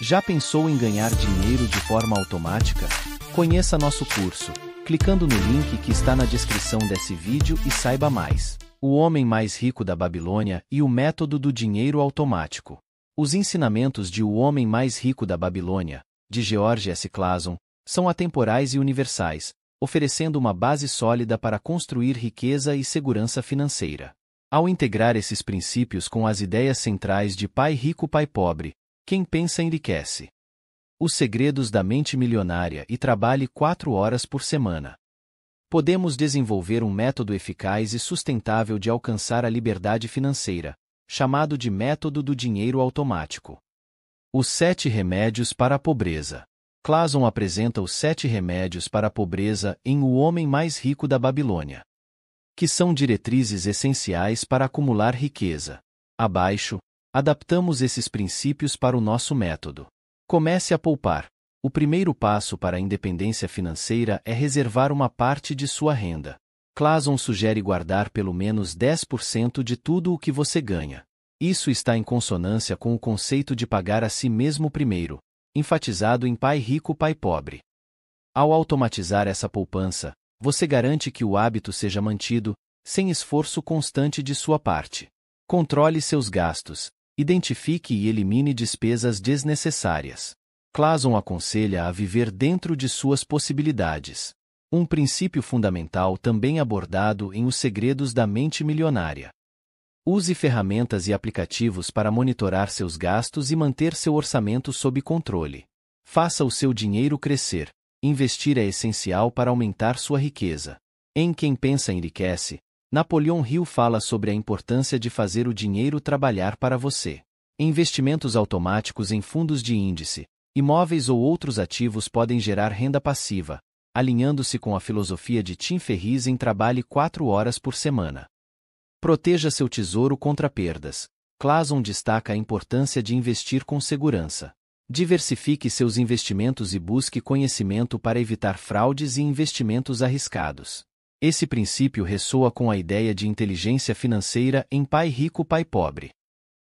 Já pensou em ganhar dinheiro de forma automática? Conheça nosso curso, clicando no link que está na descrição desse vídeo e saiba mais. O homem mais rico da Babilônia e o método do dinheiro automático. Os ensinamentos de O Homem Mais Rico da Babilônia, de George S. Clason, são atemporais e universais, oferecendo uma base sólida para construir riqueza e segurança financeira. Ao integrar esses princípios com as ideias centrais de pai rico, pai pobre, quem pensa enriquece. Os segredos da mente milionária e trabalhe quatro horas por semana. Podemos desenvolver um método eficaz e sustentável de alcançar a liberdade financeira, chamado de método do dinheiro automático. Os sete remédios para a pobreza. Clason apresenta os sete remédios para a pobreza em O Homem Mais Rico da Babilônia, que são diretrizes essenciais para acumular riqueza. Abaixo, adaptamos esses princípios para o nosso método. Comece a poupar. O primeiro passo para a independência financeira é reservar uma parte de sua renda. Clason sugere guardar pelo menos 10% de tudo o que você ganha. Isso está em consonância com o conceito de pagar a si mesmo primeiro, enfatizado em pai rico, pai pobre. Ao automatizar essa poupança, você garante que o hábito seja mantido, sem esforço constante de sua parte. Controle seus gastos, Identifique e elimine despesas desnecessárias. Clason aconselha a viver dentro de suas possibilidades. Um princípio fundamental também abordado em Os Segredos da Mente Milionária. Use ferramentas e aplicativos para monitorar seus gastos e manter seu orçamento sob controle. Faça o seu dinheiro crescer. Investir é essencial para aumentar sua riqueza. Em Quem Pensa Enriquece, Napoleão Hill fala sobre a importância de fazer o dinheiro trabalhar para você. Investimentos automáticos em fundos de índice, imóveis ou outros ativos podem gerar renda passiva, alinhando-se com a filosofia de Tim Ferriss em trabalhe quatro horas por semana. Proteja seu tesouro contra perdas. Clason destaca a importância de investir com segurança. Diversifique seus investimentos e busque conhecimento para evitar fraudes e investimentos arriscados. Esse princípio ressoa com a ideia de inteligência financeira em pai rico, pai pobre.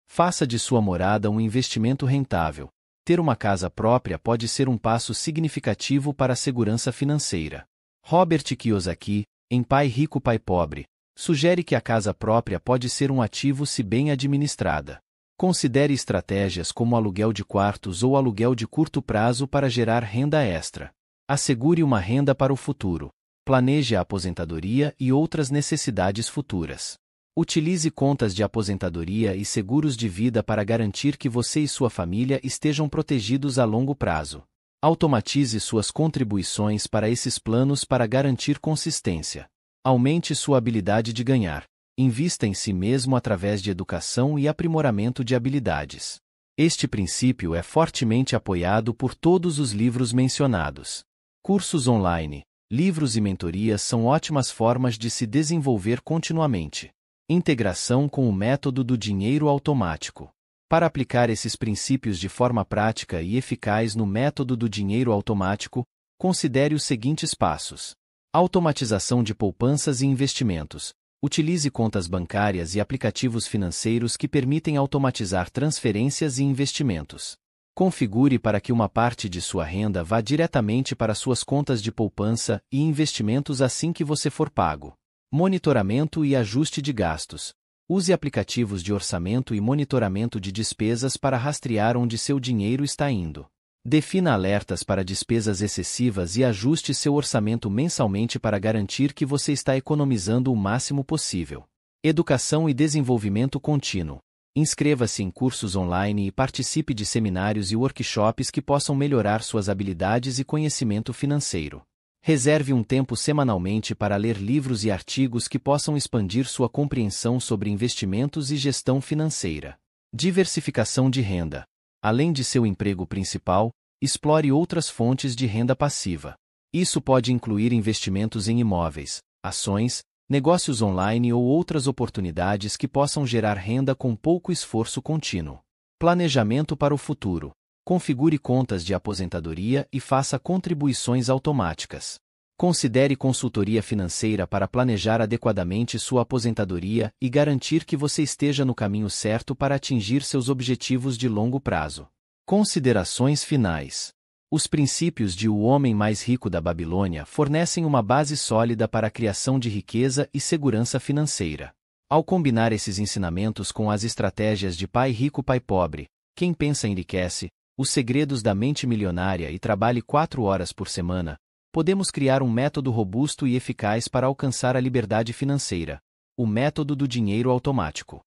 Faça de sua morada um investimento rentável. Ter uma casa própria pode ser um passo significativo para a segurança financeira. Robert Kiyosaki, em Pai Rico, Pai Pobre, sugere que a casa própria pode ser um ativo se bem administrada. Considere estratégias como aluguel de quartos ou aluguel de curto prazo para gerar renda extra. Assegure uma renda para o futuro planeje a aposentadoria e outras necessidades futuras. Utilize contas de aposentadoria e seguros de vida para garantir que você e sua família estejam protegidos a longo prazo. Automatize suas contribuições para esses planos para garantir consistência. Aumente sua habilidade de ganhar. Invista em si mesmo através de educação e aprimoramento de habilidades. Este princípio é fortemente apoiado por todos os livros mencionados. Cursos online, Livros e mentorias são ótimas formas de se desenvolver continuamente. Integração com o método do dinheiro automático. Para aplicar esses princípios de forma prática e eficaz no método do dinheiro automático, considere os seguintes passos: automatização de poupanças e investimentos. Utilize contas bancárias e aplicativos financeiros que permitem automatizar transferências e investimentos. Configure para que uma parte de sua renda vá diretamente para suas contas de poupança e investimentos assim que você for pago. Monitoramento e ajuste de gastos. Use aplicativos de orçamento e monitoramento de despesas para rastrear onde seu dinheiro está indo. Defina alertas para despesas excessivas e ajuste seu orçamento mensalmente para garantir que você está economizando o máximo possível. Educação e desenvolvimento contínuo. Inscreva-se em cursos online e participe de seminários e workshops que possam melhorar suas habilidades e conhecimento financeiro. Reserve um tempo semanalmente para ler livros e artigos que possam expandir sua compreensão sobre investimentos e gestão financeira. Diversificação de renda. Além de seu emprego principal, explore outras fontes de renda passiva. Isso pode incluir investimentos em imóveis, ações, negócios online ou outras oportunidades que possam gerar renda com pouco esforço contínuo. Planejamento para o futuro. Configure contas de aposentadoria e faça contribuições automáticas. Considere consultoria financeira para planejar adequadamente sua aposentadoria e garantir que você esteja no caminho certo para atingir seus objetivos de longo prazo. Considerações finais. Os princípios de O Homem Mais Rico da Babilônia fornecem uma base sólida para a criação de riqueza e segurança financeira. Ao combinar esses ensinamentos com as estratégias de pai rico, pai pobre, quem pensa enriquece, os segredos da mente milionária e trabalhe quatro horas por semana, podemos criar um método robusto e eficaz para alcançar a liberdade financeira. O método do dinheiro automático.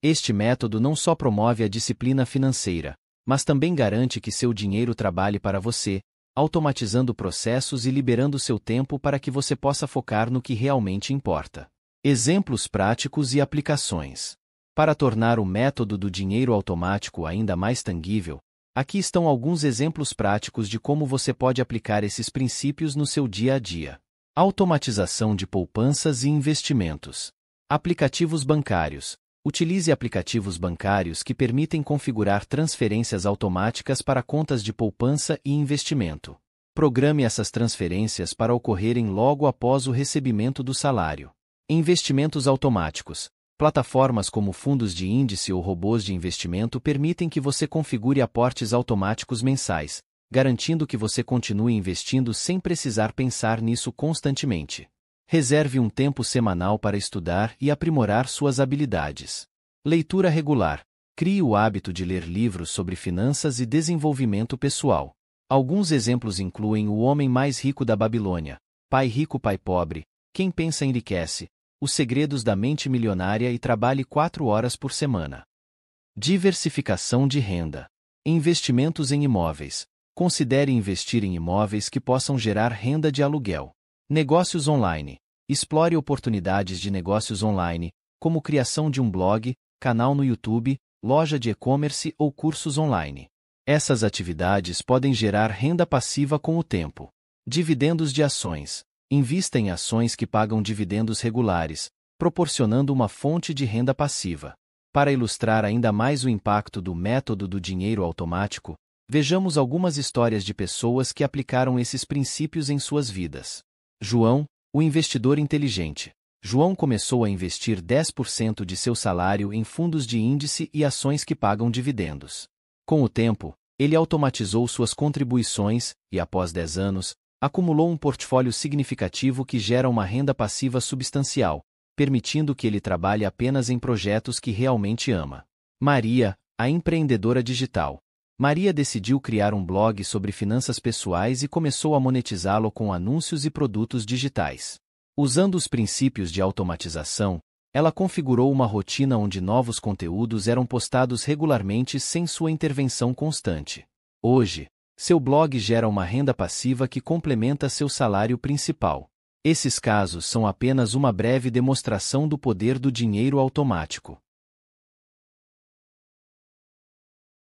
Este método não só promove a disciplina financeira, mas também garante que seu dinheiro trabalhe para você, automatizando processos e liberando seu tempo para que você possa focar no que realmente importa. Exemplos práticos e aplicações. Para tornar o método do dinheiro automático ainda mais tangível, aqui estão alguns exemplos práticos de como você pode aplicar esses princípios no seu dia a dia. Automatização de poupanças e investimentos. Aplicativos bancários. Utilize aplicativos bancários que permitem configurar transferências automáticas para contas de poupança e investimento. Programe essas transferências para ocorrerem logo após o recebimento do salário. Investimentos automáticos. Plataformas como fundos de índice ou robôs de investimento permitem que você configure aportes automáticos mensais, garantindo que você continue investindo sem precisar pensar nisso constantemente. Reserve um tempo semanal para estudar e aprimorar suas habilidades. Leitura regular. Crie o hábito de ler livros sobre finanças e desenvolvimento pessoal. Alguns exemplos incluem O Homem Mais Rico da Babilônia, Pai Rico, Pai Pobre, Quem Pensa Enriquece, Os Segredos da Mente Milionária e Trabalhe quatro horas por semana. Diversificação de renda. Investimentos em imóveis. Considere investir em imóveis que possam gerar renda de aluguel. Negócios online. Explore oportunidades de negócios online, como criação de um blog, canal no YouTube, loja de e-commerce ou cursos online. Essas atividades podem gerar renda passiva com o tempo. Dividendos de ações. Invista em ações que pagam dividendos regulares, proporcionando uma fonte de renda passiva. Para ilustrar ainda mais o impacto do método do dinheiro automático, vejamos algumas histórias de pessoas que aplicaram esses princípios em suas vidas. João, o investidor inteligente. João começou a investir 10% de seu salário em fundos de índice e ações que pagam dividendos. Com o tempo, ele automatizou suas contribuições e, após 10 anos, acumulou um portfólio significativo que gera uma renda passiva substancial, permitindo que ele trabalhe apenas em projetos que realmente ama. Maria, a empreendedora digital. Maria decidiu criar um blog sobre finanças pessoais e começou a monetizá-lo com anúncios e produtos digitais. Usando os princípios de automatização, ela configurou uma rotina onde novos conteúdos eram postados regularmente sem sua intervenção constante. Hoje, seu blog gera uma renda passiva que complementa seu salário principal. Esses casos são apenas uma breve demonstração do poder do dinheiro automático.